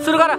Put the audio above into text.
するから。